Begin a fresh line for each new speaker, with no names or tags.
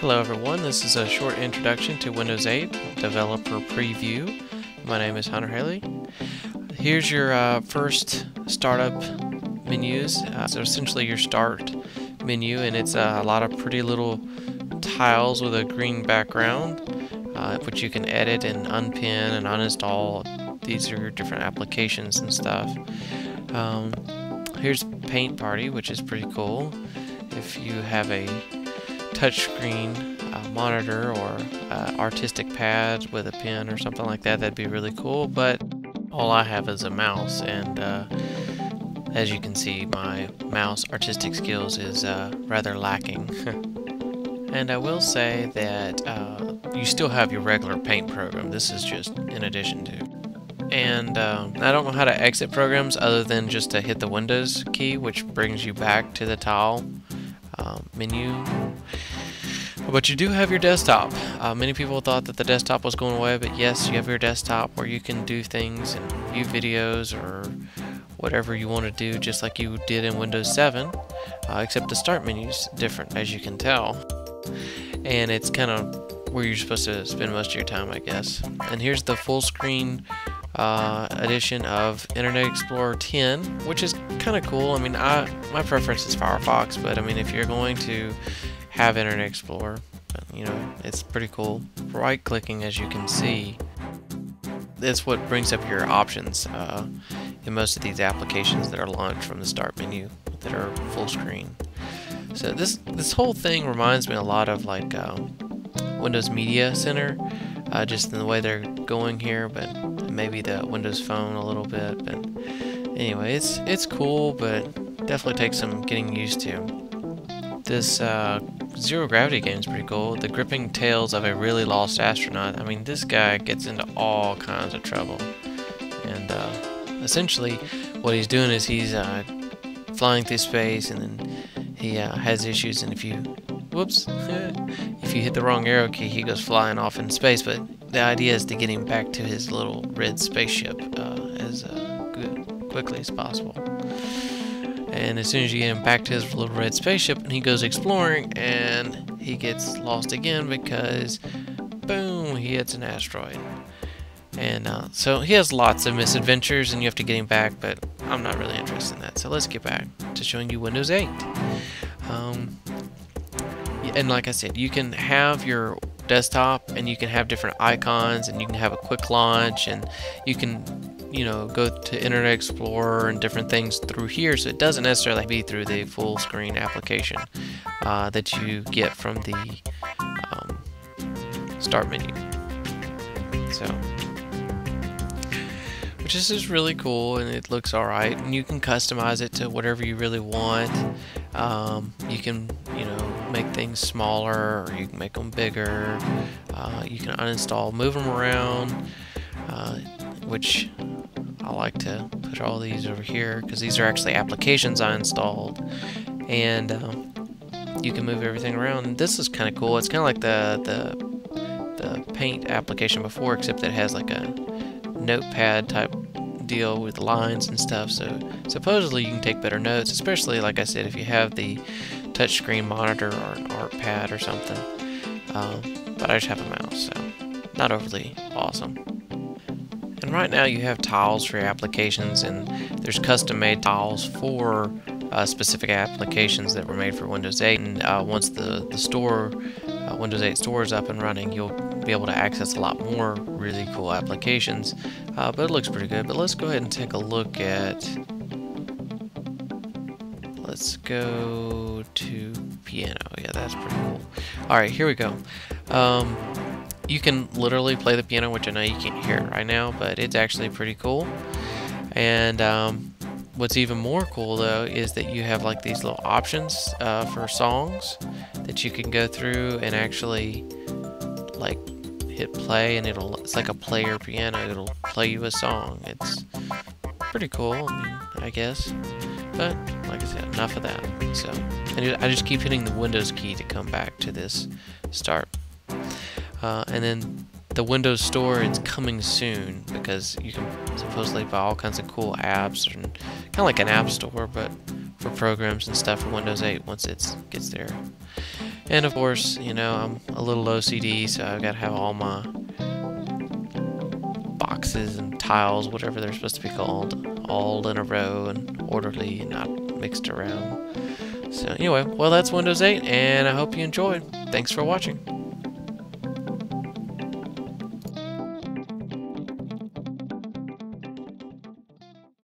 Hello everyone, this is a short introduction to Windows 8 Developer Preview. My name is Hunter Haley. Here's your uh, first startup menus. Uh, so essentially your start menu and it's uh, a lot of pretty little tiles with a green background uh, which you can edit and unpin and uninstall. These are different applications and stuff. Um, here's Paint Party which is pretty cool. If you have a touchscreen uh, monitor or uh, artistic pad with a pen or something like that, that'd be really cool. But all I have is a mouse, and uh, as you can see, my mouse artistic skills is uh, rather lacking. and I will say that uh, you still have your regular paint program. This is just in addition to. And uh, I don't know how to exit programs other than just to hit the Windows key, which brings you back to the tile menu but you do have your desktop. Uh, many people thought that the desktop was going away, but yes, you have your desktop where you can do things and view videos or whatever you want to do just like you did in Windows 7, uh, except the start menu's different as you can tell. And it's kind of where you're supposed to spend most of your time, I guess. And here's the full screen uh, edition of Internet Explorer 10, which is kind of cool. I mean, I, my preference is Firefox, but I mean, if you're going to have Internet Explorer. But, you know, it's pretty cool. Right clicking, as you can see, that's what brings up your options uh, in most of these applications that are launched from the start menu that are full screen. So this this whole thing reminds me a lot of like uh, Windows Media Center, uh, just in the way they're going here, but maybe the Windows Phone a little bit. But anyway, it's it's cool, but definitely takes some getting used to. This uh, Zero Gravity game is pretty cool. The Gripping Tales of a Really Lost Astronaut. I mean, this guy gets into all kinds of trouble. And uh, essentially, what he's doing is he's uh, flying through space and then he uh, has issues. And if you, whoops, if you hit the wrong arrow key, he goes flying off in space. But the idea is to get him back to his little red spaceship uh, as uh, quickly as possible. And as soon as you get him back to his little red spaceship, and he goes exploring, and he gets lost again because, boom, he hits an asteroid. And uh, so he has lots of misadventures, and you have to get him back, but I'm not really interested in that. So let's get back to showing you Windows 8. Um, and like I said, you can have your desktop, and you can have different icons, and you can have a quick launch, and you can you know, go to Internet Explorer and different things through here, so it doesn't necessarily be through the full screen application uh, that you get from the um, start menu. So, which is just really cool and it looks alright, and you can customize it to whatever you really want. Um, you can, you know, make things smaller or you can make them bigger. Uh, you can uninstall, move them around, uh, which I like to put all these over here because these are actually applications I installed. And um, you can move everything around. And this is kind of cool. It's kind of like the, the the paint application before except that it has like a notepad type deal with lines and stuff. So supposedly you can take better notes especially like I said if you have the touchscreen monitor or an art pad or something um, but I just have a mouse so not overly awesome and right now you have tiles for your applications and there's custom made tiles for uh, specific applications that were made for Windows 8 and uh, once the, the store, uh, Windows 8 store is up and running, you'll be able to access a lot more really cool applications. Uh, but it looks pretty good. But let's go ahead and take a look at let's go to piano. Yeah, that's pretty cool. Alright, here we go. Um, you can literally play the piano, which I know you can't hear right now, but it's actually pretty cool. And um, what's even more cool though is that you have like these little options uh, for songs that you can go through and actually like hit play and it'll it's like a player piano it'll play you a song it's pretty cool I, mean, I guess but like I said enough of that so I just keep hitting the Windows key to come back to this start uh, and then the Windows Store is coming soon because you can supposedly buy all kinds of cool apps and kind of like an app store, but for programs and stuff for Windows 8 once it gets there. And of course, you know, I'm a little OCD, so I've got to have all my boxes and tiles, whatever they're supposed to be called, all in a row and orderly and not mixed around. So anyway, well that's Windows 8, and I hope you enjoyed. Thanks for watching.